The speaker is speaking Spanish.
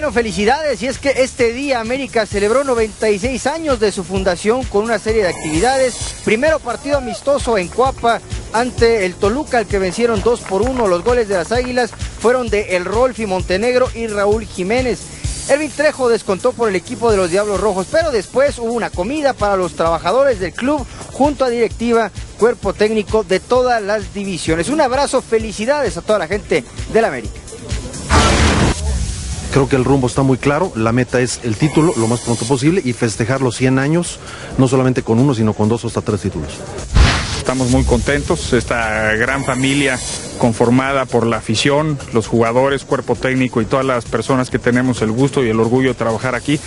Bueno, felicidades y es que este día América celebró 96 años de su fundación con una serie de actividades. Primero partido amistoso en Cuapa ante el Toluca, al que vencieron 2 por 1. Los goles de las Águilas fueron de El Rolfi Montenegro y Raúl Jiménez. Elvin Trejo descontó por el equipo de los Diablos Rojos, pero después hubo una comida para los trabajadores del club junto a directiva, cuerpo técnico de todas las divisiones. Un abrazo, felicidades a toda la gente del América. Creo que el rumbo está muy claro, la meta es el título lo más pronto posible y festejar los 100 años, no solamente con uno, sino con dos o hasta tres títulos. Estamos muy contentos, esta gran familia conformada por la afición, los jugadores, cuerpo técnico y todas las personas que tenemos el gusto y el orgullo de trabajar aquí.